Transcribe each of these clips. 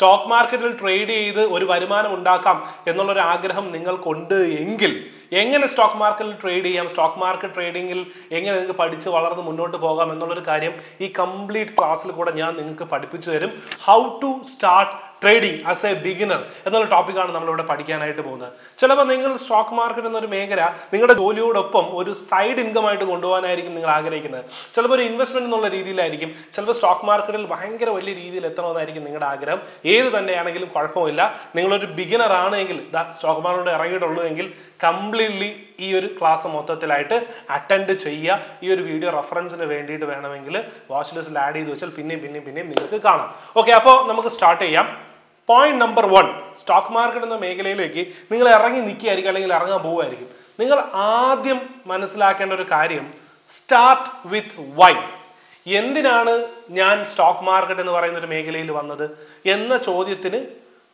Stock മാർക്കറ്റിൽ trade ചെയ്ത് ഒരു വരുമാനം ഉണ്ടാക്കാം എന്നുള്ളൊരു ആഗ്രഹം നിങ്ങൾക്കുണ്ട് എങ്കിൽ എങ്ങനെ സ്റ്റോക്ക് മാർക്കറ്റിൽ ട്രേഡ് ചെയ്യാം? സ്റ്റോക്ക് മാർക്കറ്റ് ട്രേഡിങ്ങിൽ എങ്ങനെ നിങ്ങൾക്ക് പഠിച്ച് വളർന്ന് മുന്നോട്ട് പോകാം എന്നുള്ളൊരു കാര്യം ഈ കംപ്ലീറ്റ് ക്ലാസ്സിൽ കൂടെ ഞാൻ നിങ്ങൾക്ക് പഠിപ്പിച്ചു തരും. How to start trading as a beginner എന്നുള്ള ടോപ്പിക്കാണ് നമ്മളിവിടെ പഠിക്കാനായിട്ട് പോകുന്നത്. ചിലപ്പോൾ നിങ്ങൾ സ്റ്റോക്ക് മാർക്കറ്റ് എന്നൊരു മേഖല നിങ്ങളുടെ ജോലിയോടൊപ്പം ഒരു സൈഡ് ഇൻകം ആയിട്ട് കൊണ്ടുപോകാനായിരിക്കും നിങ്ങൾ ആഗ്രഹിക്കുന്നത്. ചിലപ്പോൾ ഒരു ഇൻവെസ്റ്റ്മെന്റ് എന്നുള്ള രീതിയിലായിരിക്കും. ചിലപ്പോൾ സ്റ്റോക്ക് മാർക്കറ്റിൽ ഭയങ്കര വലിയ രീതിയിൽ എത്തണമെന്നായിരിക്കും നിങ്ങളുടെ ആഗ്രഹം. ഏത് തന്നെയാണെങ്കിലും കുഴപ്പമില്ല. നിങ്ങളൊരു ബിഗിനർ ആണെങ്കിൽ സ്റ്റോക്ക് മാർക്കറ്റ് ഇറങ്ങിയിട്ടുള്ളൂ എങ്കിൽ കംപ്ലീറ്റ്ലി ഈ ഒരു ക്ലാസ് മൊത്തത്തിലായിട്ട് അറ്റൻഡ് ചെയ്യുക. ഈ ഒരു വീഡിയോ റെഫറൻസിന് വേണ്ടിയിട്ട് വേണമെങ്കിൽ വാച്ച് ലിസ്റ്റിൽ ആഡ് ചെയ്ത് വെച്ചാൽ പിന്നെയും പിന്നെയും പിന്നെയും നിങ്ങൾക്ക് കാണാം. ഓക്കെ അപ്പോൾ നമുക്ക് സ്റ്റാർട്ട് ചെയ്യാം. Point number one stock market എന്ന മേഖലയിലേക്ക് നിങ്ങൾ ഇറങ്ങി നിൽക്കുകയായിരിക്കും അല്ലെങ്കിൽ ഇറങ്ങാൻ പോവുമായിരിക്കും നിങ്ങൾ ആദ്യം മനസ്സിലാക്കേണ്ട ഒരു കാര്യം സ്റ്റാർട്ട് വിത്ത് വൈ എന്തിനാണ് ഞാൻ സ്റ്റോക്ക് മാർക്കറ്റ് എന്ന് പറയുന്ന ഒരു മേഖലയിൽ വന്നത് എന്ന ചോദ്യത്തിന്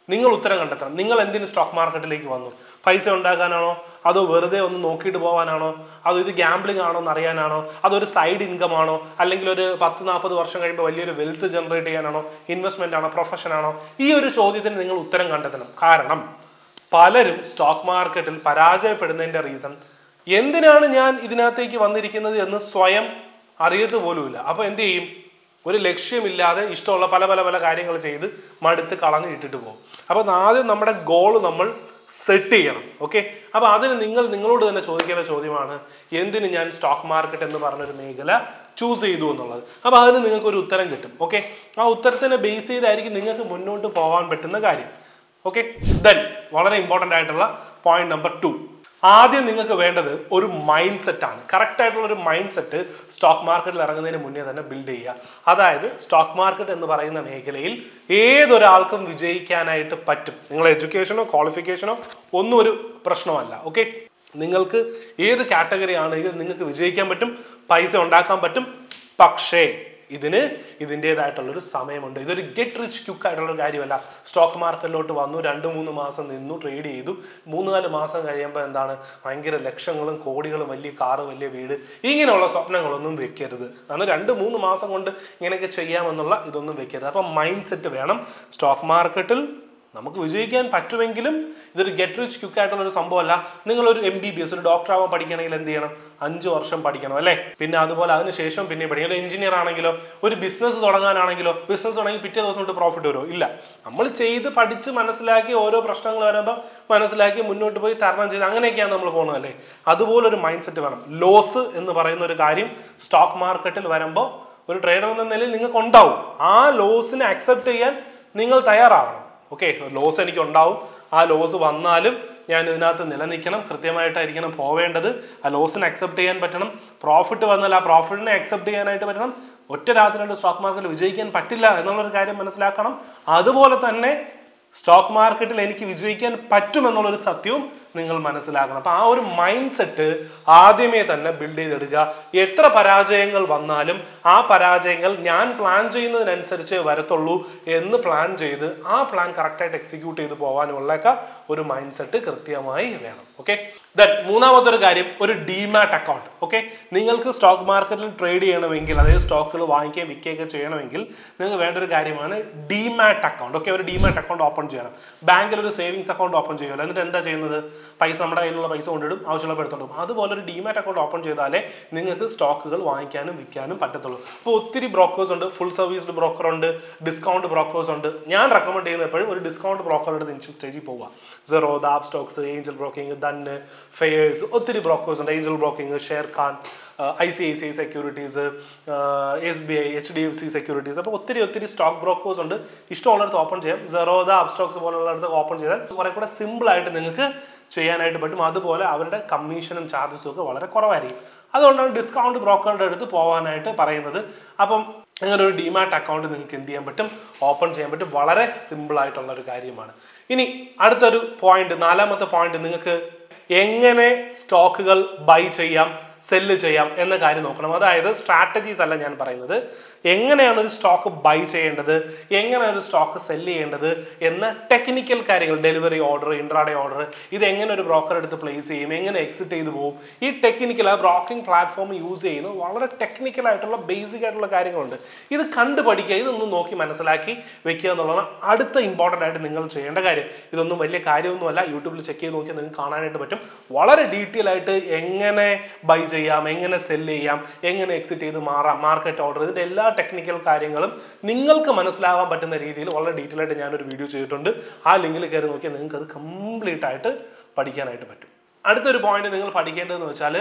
നിങ്ങൾ ഉത്തരം കണ്ടെത്തണം. നിങ്ങൾ എന്തിന് സ്റ്റോക്ക് മാർക്കറ്റിലേക്ക് വന്നു? പൈസ ഉണ്ടാക്കാനാണോ അതോ വെറുതെ ഒന്ന് നോക്കിയിട്ട് പോകാനാണോ അതോ ഇത് ഗ്യാംബ്ലിംഗ് ആണോ എന്ന് അറിയാനാണോ? അതൊരു സൈഡ് ഇൻകം ആണോ? അല്ലെങ്കിൽ ഒരു പത്ത് നാൽപ്പത് വർഷം കഴിയുമ്പോൾ വലിയൊരു വെൽത്ത് ജനറേറ്റ് ചെയ്യാനാണോ? ഇൻവെസ്റ്റ്മെന്റ് ആണോ? പ്രൊഫഷൻ ആണോ? ഈ ഒരു ചോദ്യത്തിന് നിങ്ങൾ ഉത്തരം കണ്ടെത്തണം. കാരണം പലരും സ്റ്റോക്ക് മാർക്കറ്റിൽ പരാജയപ്പെടുന്നതിന്റെ റീസൺ എന്തിനാണ് ഞാൻ ഇതിനകത്തേക്ക് വന്നിരിക്കുന്നത് എന്ന് സ്വയം അറിയത്ത് പോലുമില്ല. അപ്പോൾ എന്ത് ചെയ്യും? ഒരു ലക്ഷ്യമില്ലാതെ ഇഷ്ടമുള്ള പല പല പല കാര്യങ്ങൾ ചെയ്ത് മടുത്ത് കളഞ്ഞ് ഇട്ടിട്ട് പോകും. അപ്പോൾ ആദ്യം നമ്മുടെ ഗോൾ നമ്മൾ സെറ്റ് ചെയ്യണം ഓക്കെ അപ്പൊ അതിന് നിങ്ങൾ നിങ്ങളോട് തന്നെ ചോദിക്കേണ്ട ചോദ്യമാണ് എന്തിന് ഞാൻ സ്റ്റോക്ക് മാർക്കറ്റ് എന്ന് പറഞ്ഞൊരു മേഖല ചൂസ് ചെയ്തു എന്നുള്ളത്? അപ്പൊ അതിന് നിങ്ങൾക്ക് ഒരു ഉത്തരം കിട്ടും ഓക്കെ ആ ഉത്തരത്തിനെ ബേസ് ചെയ്തായിരിക്കും നിങ്ങൾക്ക് മുന്നോട്ട് പോകാൻ പറ്റുന്ന കാര്യം ഓക്കെ ദെൻ വളരെ ഇമ്പോർട്ടന്റ് ആയിട്ടുള്ള പോയിന്റ് നമ്പർ ടു ആദ്യം നിങ്ങൾക്ക് വേണ്ടത് ഒരു മൈൻഡ് സെറ്റ് ആണ്. കറക്റ്റ് ആയിട്ടുള്ള ഒരു മൈൻഡ് സെറ്റ് സ്റ്റോക്ക് മാർക്കറ്റിൽ ഇറങ്ങുന്നതിന് മുന്നേ തന്നെ ബിൽഡ് ചെയ്യുക. അതായത് സ്റ്റോക്ക് മാർക്കറ്റ് എന്ന് പറയുന്ന മേഖലയിൽ ഏതൊരാൾക്കും വിജയിക്കാനായിട്ട് പറ്റും. നിങ്ങൾ എഡ്യൂക്കേഷനോ ക്വാളിഫിക്കേഷനോ ഒന്നും ഒരു പ്രശ്നമല്ല. ഓക്കെ നിങ്ങൾക്ക് ഏത് കാറ്റഗറി ആണെങ്കിലും നിങ്ങൾക്ക് വിജയിക്കാൻ പറ്റും പൈസ ഉണ്ടാക്കാൻ പറ്റും. പക്ഷേ ഇതിന് ഇതിന്റെതായിട്ടുള്ളൊരു സമയമുണ്ട്. ഇതൊരു ഗെറ്റ് റിച്ച് ക്യുക്ക് ആയിട്ടുള്ളൊരു കാര്യമല്ല. സ്റ്റോക്ക് മാർക്കറ്റിലോട്ട് വന്നു രണ്ട് മൂന്ന് മാസം നിന്നു ട്രേഡ് ചെയ്തു. മൂന്ന് നാല് മാസം കഴിയുമ്പോൾ എന്താണ്? ഭയങ്കര ലക്ഷങ്ങളും കോടികളും വലിയ കാറ് വലിയ വീട് ഇങ്ങനെയുള്ള സ്വപ്നങ്ങളൊന്നും വെക്കരുത്. കാരണം രണ്ട് മൂന്ന് മാസം കൊണ്ട് ഇങ്ങനെയൊക്കെ ചെയ്യാമെന്നുള്ള ഇതൊന്നും വെക്കരുത്. അപ്പം മൈൻഡ് സെറ്റ് വേണം സ്റ്റോക്ക് മാർക്കറ്റിൽ നമുക്ക് വിജയിക്കാൻ പറ്റുമെങ്കിലും ഇതൊരു ഗെറ്റ് റിച്ച് ക്യുക്ക് ആയിട്ടുള്ള ഒരു സംഭവമല്ല. ഒരു എം ബി ബി എസ് ഒരു ഡോക്ടർ ആവാൻ പഠിക്കണമെങ്കിൽ എന്ത് ചെയ്യണം? അഞ്ച് വർഷം പഠിക്കണം അല്ലേ? പിന്നെ അതുപോലെ അതിനുശേഷം പിന്നെ പഠിക്കണം. ഒരു എഞ്ചിനീയർ ആണെങ്കിലോ ഒരു ബിസിനസ് തുടങ്ങാനാണെങ്കിലോ ബിസിനസ് തുടങ്ങി പിറ്റേ ദിവസം തൊട്ട് പ്രോഫിറ്റ് വരുമോ ഇല്ല. നമ്മൾ ചെയ്ത് പഠിച്ച് മനസ്സിലാക്കി ഓരോ പ്രശ്നങ്ങൾ വരുമ്പോൾ മനസ്സിലാക്കി മുന്നോട്ട് പോയി തരണം ചെയ്ത് അങ്ങനെയൊക്കെയാണ് നമ്മൾ പോകുന്നത് അല്ലേ? അതുപോലെ ഒരു മൈൻഡ് സെറ്റ് വേണം. ലോസ് എന്ന് പറയുന്ന ഒരു കാര്യം സ്റ്റോക്ക് മാർക്കറ്റിൽ വരുമ്പോൾ ഒരു ട്രേഡർ എന്ന നിലയിൽ നിങ്ങൾക്ക് ഉണ്ടാവും. ആ ലോസിനെ അക്സെപ്റ്റ് ചെയ്യാൻ നിങ്ങൾ തയ്യാറാവണം. ഓക്കെ ലോസ് എനിക്ക് ഉണ്ടാവും ആ ലോസ് വന്നാലും ഞാൻ ഇതിനകത്ത് നിലനിൽക്കണം കൃത്യമായിട്ടായിരിക്കണം പോവേണ്ടത്. ആ ലോസിനെ അക്സെപ്റ്റ് ചെയ്യാൻ പറ്റണം. പ്രോഫിറ്റ് വന്നാൽ ആ പ്രോഫിറ്റിനെ അക്സെപ്റ്റ് ചെയ്യാനായിട്ട് പറ്റണം. ഒറ്റ രാത്രി കൊണ്ട് സ്റ്റോക്ക് മാർക്കറ്റിൽ വിജയിക്കാൻ പറ്റില്ല എന്നുള്ളൊരു കാര്യം മനസ്സിലാക്കണം. അതുപോലെ തന്നെ സ്റ്റോക്ക് മാർക്കറ്റിൽ എനിക്ക് വിജയിക്കാൻ പറ്റുമെന്നുള്ളൊരു സത്യവും നിങ്ങൾ മനസ്സിലാക്കണം. അപ്പൊ ആ ഒരു മൈൻഡ് സെറ്റ് ആദ്യമേ തന്നെ ബിൽഡ് ചെയ്തെടുക്കുക. എത്ര പരാജയങ്ങൾ വന്നാലും ആ പരാജയങ്ങൾ ഞാൻ പ്ലാൻ ചെയ്യുന്നതിനനുസരിച്ച് വരത്തുള്ളൂ എന്ന് പ്ലാൻ ചെയ്ത് ആ പ്ലാൻ കറക്റ്റായിട്ട് എക്സിക്യൂട്ട് ചെയ്ത് പോകാനുള്ളൊക്കെ ഒരു മൈൻഡ് സെറ്റ് കൃത്യമായി വേണം. ഓക്കെ ദെൻ മൂന്നാമത്തെ ഒരു കാര്യം ഒരു ഡിമാറ്റ് അക്കൗണ്ട് ഓക്കെ നിങ്ങൾക്ക് സ്റ്റോക്ക് മാർക്കറ്റിൽ ട്രേഡ് ചെയ്യണമെങ്കിൽ അതായത് സ്റ്റോക്കുകൾ വാങ്ങിക്കുകയും വിൽക്കുകയൊക്കെ ചെയ്യണമെങ്കിൽ നിങ്ങൾക്ക് വേണ്ട ഒരു കാര്യമാണ് ഡിമാറ്റ് അക്കൗണ്ട് ഓക്കെ ഒരു ഡിമാറ്റ് അക്കൗണ്ട് ഓപ്പൺ ചെയ്യണം. ബാങ്കിൽ ഒരു സേവിങ്സ് അക്കൗണ്ട് ഓപ്പൺ ചെയ്യുമല്ലോ. എന്നിട്ട് എന്താ ചെയ്യുന്നത്? പൈസ നമ്മുടെ കയ്യിലുള്ള പൈസ കൊണ്ടിടും ആവശ്യമുള്ള എടുത്തോണ്ടും അതുപോലെ ഒരു ഡിമാറ്റ് അക്കൗണ്ട് ഓപ്പൺ ചെയ്താലേ നിങ്ങൾക്ക് സ്റ്റോക്കുകൾ വാങ്ങിക്കാനും വിൽക്കാനും പറ്റത്തുള്ളൂ. അപ്പോൾ ഒത്തിരി ബ്രോക്കേഴ്സ് ഉണ്ട് ഫുൾ സർവീസ്ഡ് ബ്രോക്കർ ഉണ്ട് ഡിസ്കൗണ്ട് ബ്രോക്കേഴ്സ് ഉണ്ട്. ഞാൻ റെക്കമെൻഡ് ചെയ്യുന്ന എപ്പോഴും ഒരു ഡിസ്കൗണ്ട് ബ്രോക്കറുടെ ഇനിഷ്യൽ സ്റ്റേജിൽ പോവുക. Zerodha Stokes Angel broking ദന്ന് ഫെയേഴ്സ് ഒത്തിരി ബ്രോക്കേഴ്സ് ഉണ്ട്. Angel Broking Sharekhan I C I C I securities S B I H D F C securities അപ്പോൾ ഒത്തിരി ഒത്തിരി സ്റ്റോക്ക് ബ്രോക്കേഴ്സ് ഉണ്ട്. ഇഷ്ടമുള്ളിടത്ത് ഓപ്പൺ ചെയ്യാം. സെറോദ അപ്സ്റ്റോക്സ് പോലുള്ളിടത്ത് ഓപ്പൺ ചെയ്താൽ കുറെ കൂടെ സിമ്പിൾ ആയിട്ട് നിങ്ങൾക്ക് ചെയ്യാനായിട്ട് പറ്റും. അതുപോലെ അവരുടെ കമ്മീഷനും ചാർജസും ഒക്കെ വളരെ കുറവായിരിക്കും. അതുകൊണ്ടാണ് ഡിസ്കൗണ്ട് ബ്രോക്കറുടെ അടുത്ത് പോകാനായിട്ട് പറയുന്നത്. അപ്പം അങ്ങനെ ഒരു ഡിമാറ്റ് അക്കൗണ്ട് നിങ്ങൾക്ക് എന്ത് ചെയ്യാൻ പറ്റും? ഓപ്പൺ ചെയ്യാൻ പറ്റും. വളരെ സിമ്പിൾ ആയിട്ടുള്ള ഒരു കാര്യമാണ്. ഇനി അടുത്തൊരു പോയിന്റ് നാലാമത്തെ പോയിന്റ് നിങ്ങൾക്ക് എങ്ങനെ സ്റ്റോക്കുകൾ ബൈ ചെയ്യാം? സെല്ല് ചെയ്യാം എന്ന കാര്യം നോക്കണം. അതായത് സ്ട്രാറ്റജീസ് അല്ല ഞാൻ പറയുന്നത്. എങ്ങനെയാണ് ഒരു സ്റ്റോക്ക് ബൈ ചെയ്യേണ്ടത്? എങ്ങനെയാണ് ഒരു സ്റ്റോക്ക് സെല്ല് ചെയ്യേണ്ടത്? എന്ന ടെക്നിക്കൽ കാര്യങ്ങൾ ഡെലിവറി ഓർഡർ ഇൻട്രാഡേ ഓർഡർ ഇത് എങ്ങനെ ഒരു ബ്രോക്കർ എടുത്ത് പ്ലേസ് ചെയ്യും? എങ്ങനെ എക്സിറ്റ് ചെയ്തു പോകും ഈ ടെക്നിക്കൽ ആ ബ്രോക്കിംഗ് പ്ലാറ്റ്ഫോം യൂസ് ചെയ്യുന്നത് വളരെ ടെക്നിക്കൽ ആയിട്ടുള്ള ബേസിക് ആയിട്ടുള്ള കാര്യങ്ങളുണ്ട്. ഇത് കണ്ടു പഠിക്കുക ഇതൊന്നും നോക്കി മനസ്സിലാക്കി വെക്കുക എന്നുള്ളതാണ് അടുത്ത ഇമ്പോർട്ടന്റ് ആയിട്ട് നിങ്ങൾ ചെയ്യേണ്ട കാര്യം. ഇതൊന്നും വലിയ കാര്യമൊന്നുമല്ല. യൂട്യൂബിൽ ചെക്ക് ചെയ്ത് നോക്കിയാൽ നിങ്ങൾക്ക് കാണാനായിട്ട് പറ്റും. വളരെ ഡീറ്റെയിൽ ആയിട്ട് എങ്ങനെ ബൈ ചെയ്യാം എങ്ങനെ സെൽ ചെയ്യാം എങ്ങനെ എക്സിറ്റ് ചെയ്ത് മാറാം മാർക്കറ്റ് ഓർഡർ ഇതിന്റെ എല്ലാ ടെക്നിക്കൽ കാര്യങ്ങളും നിങ്ങൾക്ക് മനസ്സിലാവാൻ പറ്റുന്ന രീതിയിൽ വളരെ ഡീറ്റെയിൽ ആയിട്ട് ഞാനൊരു വീഡിയോ ചെയ്തിട്ടുണ്ട്. ആ ലിങ്കിൽ കയറി നോക്കിയാൽ നിങ്ങൾക്ക് അത് കംപ്ലീറ്റ് ആയിട്ട് പഠിക്കാനായിട്ട് പറ്റും. അടുത്തൊരു പോയിന്റ് നിങ്ങൾ പഠിക്കേണ്ടതെന്ന് വെച്ചാൽ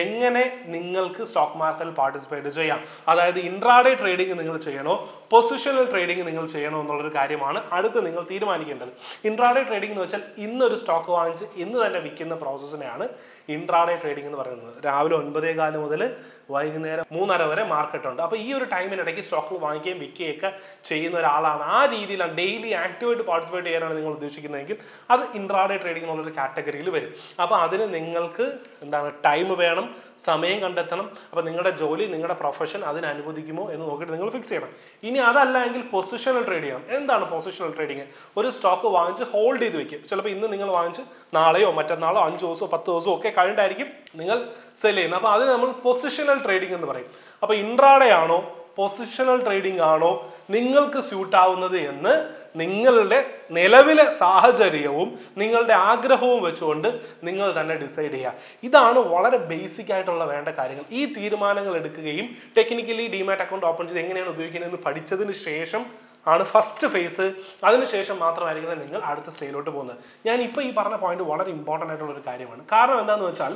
എങ്ങനെ നിങ്ങൾക്ക് സ്റ്റോക്ക് മാർക്കറ്റിൽ പാർട്ടിസിപ്പേറ്റ് ചെയ്യാം. അതായത് ഇൻട്രാഡേ ട്രേഡിംഗ് നിങ്ങൾ ചെയ്യണോ പൊസിഷണൽ ട്രേഡിംഗ് നിങ്ങൾ ചെയ്യണോ എന്നുള്ളൊരു കാര്യമാണ് അടുത്ത് നിങ്ങൾ തീരുമാനിക്കേണ്ടത്. ഇൻട്രാഡേ ട്രേഡിംഗ് എന്ന് വെച്ചാൽ ഇന്നൊരു സ്റ്റോക്ക് വാങ്ങിച്ച് ഇന്ന് തന്നെ വിൽക്കുന്ന പ്രോസസ്സിനെയാണ് ഇൻട്രാഡേ ട്രേഡിംഗ് എന്ന് പറയുന്നത്. രാവിലെ ഒൻപതേ കാൽ മുതൽ വൈകുന്നേരം മൂന്നര വരെ മാർക്കറ്റ് ഉണ്ട് അപ്പോൾ ഈ ഒരു ടൈമിനിടയ്ക്ക് സ്റ്റോക്കുകൾ വാങ്ങിക്കുകയും വിൽക്കുകയൊക്കെ ചെയ്യുന്ന ഒരാളാണ്. ആ രീതിയിലാണ് ഡെയിലി ആക്റ്റീവായിട്ട് പാർട്ടിസിപ്പേറ്റ് ചെയ്യാനാണ് നിങ്ങൾ ഉദ്ദേശിക്കുന്നതെങ്കിൽ അത് ഇൻട്രാഡേ ട്രേഡിംഗ് എന്നുള്ളൊരു കാറ്റഗറിയിൽ വരും. അപ്പോൾ അതിന് നിങ്ങൾക്ക് എന്താണ് ടൈം വേണം സമയം കണ്ടെത്തണം. അപ്പോൾ നിങ്ങളുടെ ജോലി നിങ്ങളുടെ പ്രൊഫഷൻ അതിന് അനുവദിക്കുമോ എന്ന് നോക്കിയിട്ട് നിങ്ങൾ ഫിക്സ് ചെയ്യണം. ഇനി അതല്ല എങ്കിൽ പൊസിഷണൽ ട്രേഡ് ചെയ്യണം എന്താണ് പൊസിഷണൽ ട്രേഡിങ് ഒരു സ്റ്റോക്ക് വാങ്ങിച്ച് ഹോൾഡ് ചെയ്ത് വെക്കും. ചിലപ്പോൾ ഇന്ന് നിങ്ങൾ വാങ്ങിച്ച് നാളെയോ മറ്റന്നാളോ അഞ്ച് ദിവസമോ പത്ത് ദിവസമോ ഒക്കെ കഴിഞ്ഞിട്ടായിരിക്കും നിങ്ങൾ സെൽ ചെയ്യുന്നത് അപ്പോൾ അതിന് നമ്മൾ പൊസിഷണൽ ട്രേഡിംഗ് എന്ന് പറയും. അപ്പോൾ ഇൻട്രാഡേ ആണോ പൊസിഷണൽ ട്രേഡിംഗ് ആണോ നിങ്ങൾക്ക് സ്യൂട്ട് ആവുന്നത് എന്ന് നിങ്ങളുടെ നിലവിലെ സാഹചര്യവും നിങ്ങളുടെ ആഗ്രഹവും വെച്ചുകൊണ്ട് നിങ്ങൾ തന്നെ ഡിസൈഡ് ചെയ്യുക. ഇതാണ് വളരെ ബേസിക് ആയിട്ടുള്ള വേണ്ട കാര്യങ്ങൾ. ഈ തീരുമാനങ്ങൾ എടുക്കുകയും ടെക്നിക്കലി ഡിമാറ്റ് അക്കൗണ്ട് ഓപ്പൺ ചെയ്ത് എങ്ങനെയാണ് ഉപയോഗിക്കുന്നതെന്ന് പഠിച്ചതിന് ശേഷം ആണ് ഫസ്റ്റ് ഫേസ് അതിനുശേഷം മാത്രമായിരിക്കണം നിങ്ങൾ അടുത്ത സ്റ്റേജിലോട്ട് പോകുന്നത്. ഞാൻ ഇപ്പോൾ ഈ പറഞ്ഞ പോയിന്റ് വളരെ ഇമ്പോർട്ടന്റ് ആയിട്ടുള്ള ഒരു കാര്യമാണ്. കാരണം എന്താണെന്ന് വെച്ചാൽ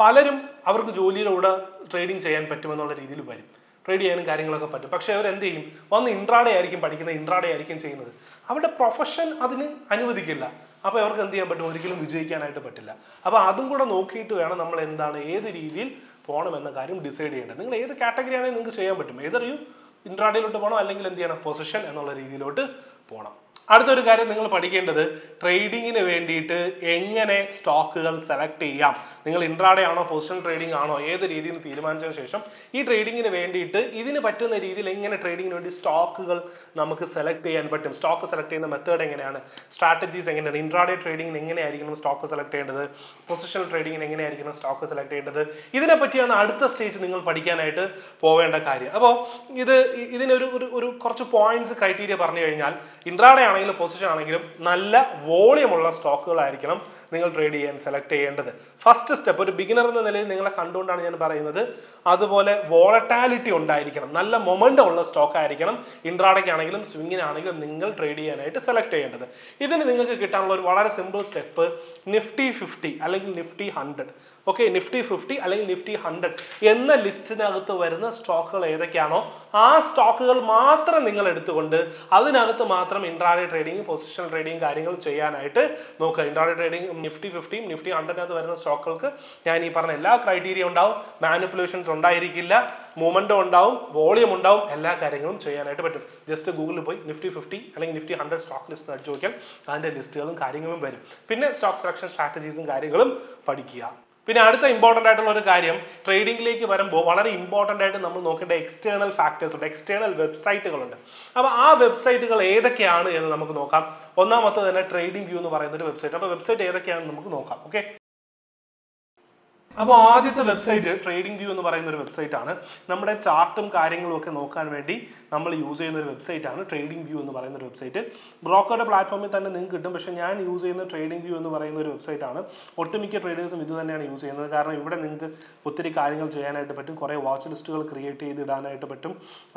പലരും അവർക്ക് ജോലിയുടെ കൂടെ ട്രേഡിംഗ് ചെയ്യാൻ പറ്റുമെന്നുള്ള രീതിയിൽ വരും. ട്രേഡ് ചെയ്യാനും കാര്യങ്ങളൊക്കെ പറ്റും. പക്ഷേ അവർ എന്ത് ചെയ്യും? വന്ന് ഇൻട്രാഡേ ആയിരിക്കും പഠിക്കുന്നത് ഇൻട്രാഡേ ആയിരിക്കും ചെയ്യുന്നത്. അവരുടെ പ്രൊഫഷൻ അതിന് അനുവദിക്കില്ല. അപ്പോൾ അവർക്ക് എന്ത് ചെയ്യാൻ പറ്റും? ഒരിക്കലും വിജയിക്കാനായിട്ട് പറ്റില്ല. അപ്പോൾ അതും കൂടെ നോക്കിയിട്ട് വേണം നമ്മൾ എന്താണ് ഏത് രീതിയിൽ പോകണം എന്ന കാര്യം ഡിസൈഡ് ചെയ്യേണ്ടത്. നിങ്ങൾ ഏത് കാറ്റഗറിയാണെങ്കിൽ നിങ്ങൾക്ക് ചെയ്യാൻ പറ്റും. ഏതറിയും ഇൻട്രാഡേയിലോട്ട് പോകണം അല്ലെങ്കിൽ എന്ത് ചെയ്യണം? പൊസിഷൻ എന്നുള്ള രീതിയിലോട്ട് പോകണം. അടുത്തൊരു കാര്യം നിങ്ങൾ പഠിക്കേണ്ടത് ട്രേഡിങ്ങിന് വേണ്ടിയിട്ട് എങ്ങനെ സ്റ്റോക്കുകൾ സെലക്ട് ചെയ്യാം. നിങ്ങൾ ഇൻട്രാഡേ ആണോ പൊസിഷൻ ട്രേഡിംഗ് ആണോ ഏത് രീതിയിൽ തീരുമാനിച്ചതിന് ശേഷം ഈ ട്രേഡിങ്ങിന് വേണ്ടിയിട്ട് ഇതിന് പറ്റുന്ന രീതിയിൽ എങ്ങനെ ട്രേഡിങ്ങിന് വേണ്ടി സ്റ്റോക്കുകൾ നമുക്ക് സെലക്ട് ചെയ്യാൻ പറ്റും. സ്റ്റോക്ക് സെലക്ട് ചെയ്യുന്ന മെത്തേഡ് എങ്ങനെയാണ്? സ്ട്രാറ്റജീസ് എങ്ങനെയാണ്? ഇൻട്രാഡേ ട്രേഡിങ്ങിന് എങ്ങനെയായിരിക്കണം സ്റ്റോക്ക് സെലക്ട് ചെയ്യേണ്ടത്? പൊസിഷണൽ ട്രേഡിങ്ങിന് എങ്ങനെയായിരിക്കണം സ്റ്റോക്ക് സെലക്ട് ചെയ്യേണ്ടത്? ഇതിനെ പറ്റിയാണ് അടുത്ത സ്റ്റേജ് നിങ്ങൾ പഠിക്കാനായിട്ട് പോവേണ്ട കാര്യം. അപ്പോൾ ഇത് ഇതിനൊരു ഒരു കുറച്ച് പോയിന്റ്സ് ക്രൈറ്റീരിയ പറഞ്ഞു കഴിഞ്ഞാൽ ഇൻട്രാഡേ ആണെങ്കിലും പൊസിഷൻ ആണെങ്കിലും നല്ല വോളിയമുള്ള സ്റ്റോക്കുകളായിരിക്കണം നിങ്ങൾ ട്രേഡ് ചെയ്യാൻ സെലക്ട് ചെയ്യേണ്ടത്. ഫസ്റ്റ് സ്റ്റെപ്പ് ഒരു ബിഗിനർ എന്ന നിലയിൽ നിങ്ങളെ കണ്ടുകൊണ്ടാണ് ഞാൻ പറയുന്നത് അതുപോലെ വോളറ്റാലിറ്റി ഉണ്ടായിരിക്കണം. നല്ല മൊമെന്റ് ഉള്ള സ്റ്റോക്ക് ആയിരിക്കണം. ഇൻട്രാഡയ്ക്കാണെങ്കിലും സ്വിങ്ങിനാണെങ്കിലും നിങ്ങൾ ട്രേഡ് ചെയ്യാനായിട്ട് സെലക്ട് ചെയ്യേണ്ടത്. ഇതിന് നിങ്ങൾക്ക് കിട്ടാനുള്ള ഒരു വളരെ സിമ്പിൾ സ്റ്റെപ്പ് നിഫ്റ്റി ഫിഫ്റ്റി അല്ലെങ്കിൽ Nifty hundred okay Nifty fifty അല്ലെങ്കിൽ നിഫ്റ്റി ഹൺഡ്രഡ് എന്ന ലിസ്റ്റിനകത്ത് വരുന്ന സ്റ്റോക്കുകൾ ഏതൊക്കെയാണോ ആ സ്റ്റോക്കുകൾ മാത്രം നിങ്ങൾ എടുത്തുകൊണ്ട് അതിനകത്ത് മാത്രം ഇൻട്രാഡേ ട്രേഡിംഗ് പൊസിഷൻ ട്രേഡിംഗ് കാര്യങ്ങൾ ചെയ്യാനായിട്ട് നോക്കുക. ഇൻട്രാഡേ ട്രേഡിംഗ് നിഫ്റ്റി ഫിഫ്റ്റിയും നിഫ്റ്റി ഹൺഡ്രഡിനകത്ത് വരുന്ന സ്റ്റോക്കുകൾക്ക് ഞാൻ ഈ പറഞ്ഞ എല്ലാ ക്രൈറ്റീരിയ ഉണ്ടാവും. മാനിപ്പുലേഷൻസ് ഉണ്ടായിരിക്കില്ല. മൂവ്മെന്റും ഉണ്ടാവും. വോളിയം ഉണ്ടാവും. എല്ലാ കാര്യങ്ങളും ചെയ്യാനായിട്ട് പറ്റും. ജസ്റ്റ് ഗൂഗിളിൽ പോയി നിഫ്റ്റി ഫിഫ്റ്റി അല്ലെങ്കിൽ നിഫ്റ്റി ഹൺഡ്രഡ് സ്റ്റോക്ക് ലിസ്റ്റ് അടിച്ചു നോക്കിയാൽ അതിന്റെ ലിസ്റ്റുകളും കാര്യങ്ങളും വരും. പിന്നെ സ്റ്റോക്ക് സെലക്ഷൻ സ്ട്രാറ്റജീസും കാര്യങ്ങളും പഠിക്കുക. പിന്നെ അടുത്ത ഇമ്പോർട്ടന്റ് ആയിട്ടുള്ള ഒരു കാര്യം ട്രേഡിംഗിലേക്ക് വരുമ്പോൾ വളരെ ഇമ്പോർട്ടന്റ് ആയിട്ട് നമ്മൾ നോക്കേണ്ട എക്സ്റ്റേണൽ ഫാക്ടേഴ്സ് ഉണ്ട് എക്സ്റ്റേണൽ വെബ്സൈറ്റുകളുണ്ട് അപ്പോൾ ആ വെബ്സൈറ്റുകൾ ഏതൊക്കെയാണ് എന്ന് നമുക്ക് നോക്കാം. ഒന്നാമത്തെ തന്നെ ട്രേഡിംഗ് വ്യൂ എന്ന് പറയുന്ന ഒരു വെബ്സൈറ്റ് അപ്പോൾ വെബ്സൈറ്റ് ഏതൊക്കെയാണെന്ന് നമുക്ക് നോക്കാം ഓക്കെ അപ്പോൾ ആദ്യത്തെ വെബ്സൈറ്റ് ട്രേഡിംഗ് വ്യൂ എന്ന് പറയുന്ന ഒരു വെബ്സൈറ്റ് ആണ് നമ്മുടെ ചാർട്ടും കാര്യങ്ങളും ഒക്കെ നോക്കാൻ വേണ്ടി നമ്മൾ യൂസ് ചെയ്യുന്ന ഒരു വെബ്സൈറ്റ് ആണ് ട്രേഡിംഗ് വ്യൂ എന്ന് പറയുന്ന ഒരു വെബ്സൈറ്റ്. ബ്രോക്കറുടെ പ്ലാറ്റ്ഫോമിൽ തന്നെ നിങ്ങൾക്ക് കിട്ടും. പക്ഷേ ഞാൻ യൂസ് ചെയ്യുന്ന ട്രേഡിംഗ് വ്യൂ എന്ന് പറയുന്ന ഒരു വെബ്സൈറ്റ് ആണ് ഒട്ടുമിക്ക ട്രേഡേഴ്സും ഇത് തന്നെയാണ് യൂസ് ചെയ്യുന്നത്. കാരണം ഇവിടെ നിങ്ങൾക്ക് ഒത്തിരി കാര്യങ്ങൾ ചെയ്യാനായിട്ട് പറ്റും. കുറേ വാച്ച് ലിസ്റ്റുകൾ ക്രിയേറ്റ് ചെയ്ത് ഇടാനായിട്ട് പറ്റും.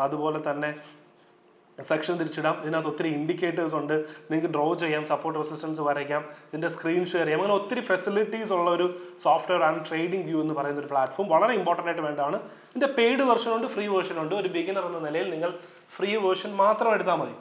അതുപോലെ തന്നെ സെക്ഷൻ തിരിച്ചിടാം. ഇതിനകത്ത് ഒത്തിരി ഇൻഡിക്കേറ്റേഴ്സ് ഉണ്ട്. നിങ്ങൾക്ക് ഡ്രോ ചെയ്യാം സപ്പോർട്ട് റെസിസ്റ്റൻസ് വരയ്ക്കാം ഇതിന്റെ സ്ക്രീൻ ഷെയർ ചെയ്യാം. അങ്ങനെ ഒത്തിരി ഫെസിലിറ്റീസ് ഉള്ള ഒരു സോഫ്റ്റ്വെയർ ആണ് ട്രേഡിംഗ് വ്യൂ എന്ന് പറയുന്ന ഒരു പ്ലാറ്റ്ഫോം വളരെ ഇമ്പോർട്ടന്റ് ആയിട്ട് വേണ്ടതാണ്. ഇതിന്റെ പെയ്ഡ് വെർഷൻ ഉണ്ട് ഫ്രീ വെർഷൻ ഉണ്ട്. ഒരു ബിഗിനർ എന്ന നിലയിൽ നിങ്ങൾ ഫ്രീ വേർഷൻ മാത്രം എടുത്താൽ മതി.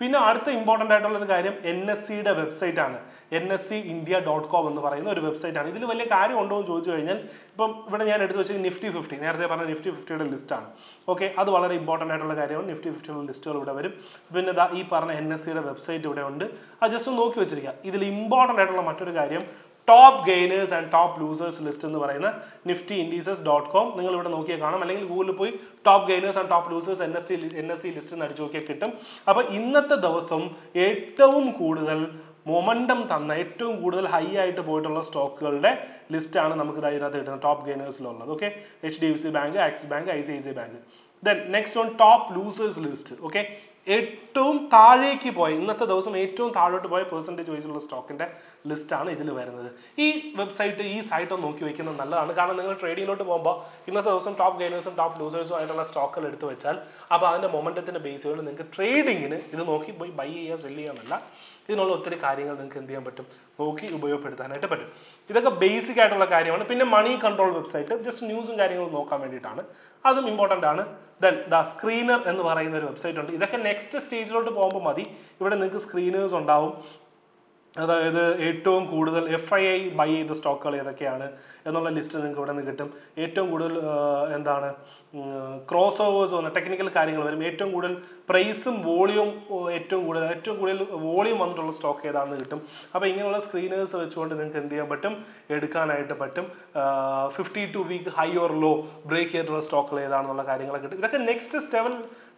പിന്നെ അടുത്ത ഇമ്പോർട്ടന്റ് ആയിട്ടുള്ള ഒരു കാര്യം എൻ എസ് സിയുടെ വെബ്സൈറ്റ് ആണ്. N S C India dot com എന്ന് പറയുന്ന ഒരു വെബ്സൈറ്റ് ആണ്. ഇതിൽ വലിയ കാര്യം ഉണ്ടോ എന്ന് ചോദിച്ചു കഴിഞ്ഞാൽ ഇപ്പം ഇവിടെ ഞാൻ എടുത്ത് വെച്ചത് നിഫ്റ്റി ഫിഫ്റ്റി നേരത്തെ പറഞ്ഞ നിഫ്റ്റി ഫിഫ്റ്റിയുടെ ലിസ്റ്റാണ് ഓക്കെ അത് വളരെ ഇമ്പോർട്ടന്റ് ആയിട്ടുള്ള കാര്യമാണ്. നിഫ്റ്റി ഫിഫ്റ്റിയുടെ ലിസ്റ്റുകൾ ഇവിടെ വരും. പിന്നെ ഈ പറഞ്ഞ എൻ എസ് സിയുടെ വെബ്സൈറ്റ് ഇവിടെ ഉണ്ട്. അത് ജസ്റ്റ് നോക്കി വെച്ചിരിക്കുക. ഇതിൽ ഇമ്പോർട്ടന്റ് ആയിട്ടുള്ള മറ്റൊരു കാര്യം top gainers and top losers list എന്ന് പറയുന്ന നിഫ്റ്റി ഇൻഡീസസ് ഡോട്ട് കോം നിങ്ങൾ ഇവിടെ നോക്കിയാൽ കാണാം. അല്ലെങ്കിൽ ഗൂഗിളിൽ പോയി top gainers and top losers N S C N S C list എന്ന് അടിച്ചു നോക്കിയാൽ കിട്ടും. അപ്പോൾ ഇന്നത്തെ ദിവസം ഏറ്റവും കൂടുതൽ മൊമൻഡം തന്ന ഏറ്റവും കൂടുതൽ ഹൈ ആയിട്ട് പോയിട്ടുള്ള സ്റ്റോക്കുകളുടെ ലിസ്റ്റാണ് നമുക്ക് ഇതിനകത്ത് കിട്ടുന്നത് top ഗെയിനേഴ്സിലുള്ളത് okay H D F C bank Axis bank I C I C bank then next on top losers list okay ഏറ്റവും താഴേക്ക് പോയ ഇന്നത്തെ ദിവസം ഏറ്റവും താഴോട്ട് പോയ പെർസെന്റേജ് വൈസുള്ള സ്റ്റോക്കിന്റെ ലിസ്റ്റാണ് ഇതിൽ വരുന്നത്. ഈ വെബ്സൈറ്റ് ഈ സൈറ്റ് നോക്കി വെക്കുന്നത് നല്ലതാണ്. കാരണം നിങ്ങൾ ട്രേഡിങ്ങിലോട്ട് പോകുമ്പോൾ ഇന്നത്തെ ദിവസം ടോപ്പ് ഗെയിനേഴ്സും ടോപ്പ് ലൂസേഴ്സും ആയിട്ടുള്ള സ്റ്റോക്കുകൾ എടുത്ത് വെച്ചാൽ അപ്പോൾ അതിന്റെ മൊമെന്റത്തിന്റെ ബേസുകളിൽ നിങ്ങൾക്ക് ട്രേഡിങ്ങിന് ഇത് നോക്കി പോയി ബൈ ചെയ്യുക സെൽ ചെയ്യാമെന്നല്ല ഇതിനുള്ള ഒത്തിരി കാര്യങ്ങൾ നിങ്ങൾക്ക് എന്ത് ചെയ്യാൻ പറ്റും? നോക്കി ഉപയോഗപ്പെടുത്താനായിട്ട് പറ്റും. ഇതൊക്കെ ബേസിക് ആയിട്ടുള്ള കാര്യമാണ്. പിന്നെ മണി കൺട്രോൾ വെബ്സൈറ്റ് ജസ്റ്റ് ന്യൂസും കാര്യങ്ങളും നോക്കാൻ വേണ്ടിയിട്ടാണ്. അതും ഇമ്പോർട്ടന്റ് ആണ്. ദെൻ ദ സ്ക്രീനർ എന്ന് പറയുന്ന ഒരു വെബ്സൈറ്റ് ഉണ്ട്. ഇതൊക്കെ നെക്സ്റ്റ് സ്റ്റേജിലോട്ട് പോകുമ്പോൾ മതി. ഇവിടെ നിങ്ങൾക്ക് സ്ക്രീനേഴ്സ് ഉണ്ടാവും. അതായത് ഏറ്റവും കൂടുതൽ എഫ് ഐ ഐ ബൈ ചെയ്ത സ്റ്റോക്കുകൾ ഏതൊക്കെയാണ് എന്നുള്ള ലിസ്റ്റ് നിങ്ങൾക്ക് ഇവിടെ നിന്ന് കിട്ടും. ഏറ്റവും കൂടുതൽ എന്താണ് ക്രോസ് ഓവേഴ്സ് വന്ന ടെക്നിക്കൽ കാര്യങ്ങൾ വരും. ഏറ്റവും കൂടുതൽ പ്രൈസും വോളിയും ഏറ്റവും കൂടുതൽ ഏറ്റവും കൂടുതൽ വോളിയം വന്നിട്ടുള്ള സ്റ്റോക്ക് ഏതാണെന്ന് കിട്ടും. അപ്പോൾ ഇങ്ങനെയുള്ള സ്ക്രീനേഴ്സ് വെച്ചുകൊണ്ട് നിങ്ങൾക്ക് എന്ത് ചെയ്യാൻ പറ്റും? എടുക്കാനായിട്ട് പറ്റും. Fifty two week high or low break ചെയ്തിട്ടുള്ള സ്റ്റോക്കുകൾ ഏതാണെന്നുള്ള കാര്യങ്ങളൊക്കെ കിട്ടും. ഇതൊക്കെ നെക്സ്റ്റ് ലെവൽ